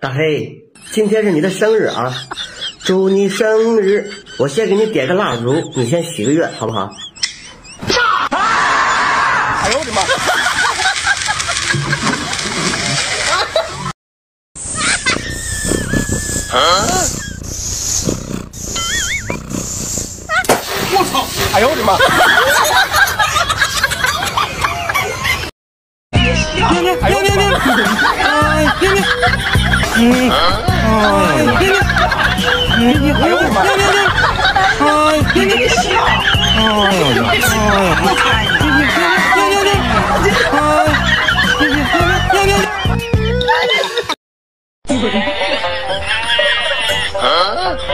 大黑，今天是你的生日啊！祝你生日！我先给你点个蜡烛，你先许个愿，好不好？啊哎呦我的妈！我操！哎呦我的妈！哎呦我的妈！别 别！哎呀！别别！别别别！哎呀！别别别！别别别！哎呀！别别别！别别别！哎呀！别别别！